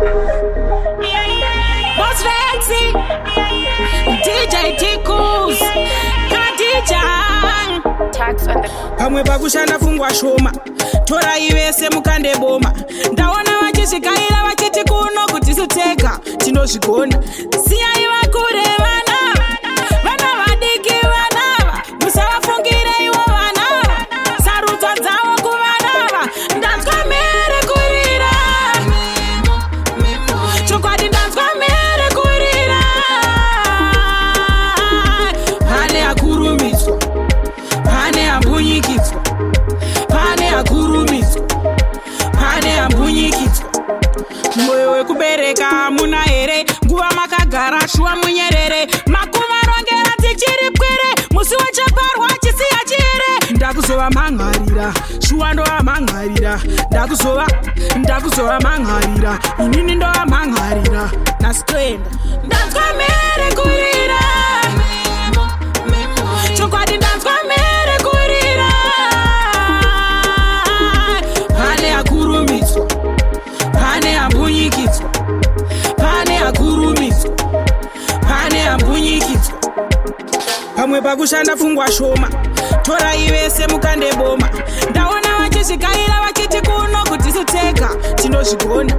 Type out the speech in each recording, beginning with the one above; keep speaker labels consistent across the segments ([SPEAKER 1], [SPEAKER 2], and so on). [SPEAKER 1] Boss Vexy, DJ Tikus, Khadija. pamwe pakushanda fungwa shoma torai vese mukande boma ndaona vachizvikaira vachiti kuno kuti siteka tinozvigona mashuwa munyerere makuvarongera tichiri pwere musi wechaparwa chisiya chiere ndakuzova mangarira shuwa ndova mangarira ndakuzova ndakuzova mangarira inini ndova mangarira nasitoenda ndatwamera pamwe pakushanda pfungwa shoma torai vese mukande boma ndaona vachizvikaira vachiti kuno kutisitseka tinozvigona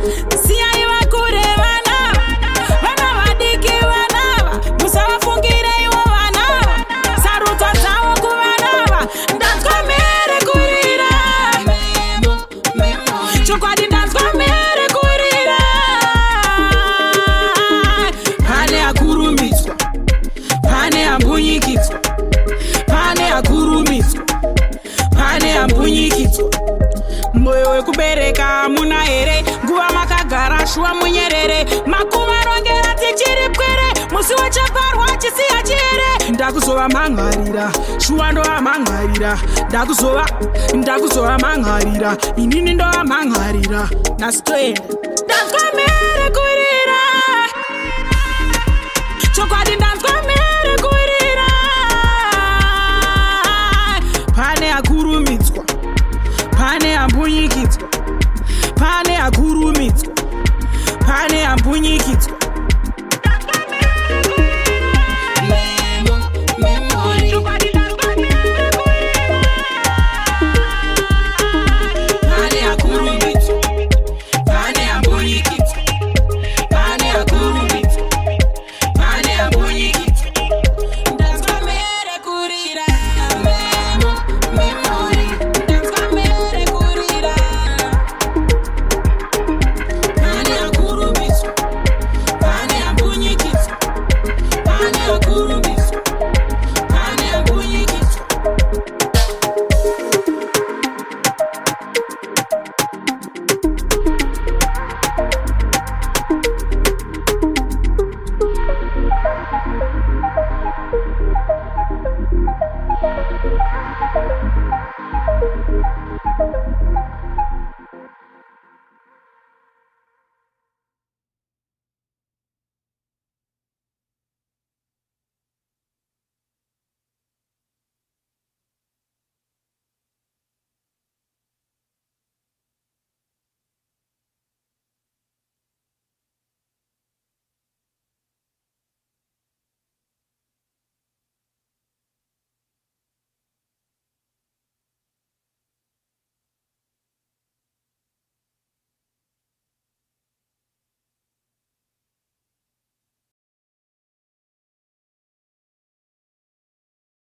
[SPEAKER 1] hamuna here nguva makagara shuwa munyerere makuvarongera tichiri pwere musi wechaparwa chisiya chiere ndakuzova mangarira shuwa ndova mangarira ndakuzova ndakuzova mangarira inini ndova mangarira nasitoenda ndakomera Буйный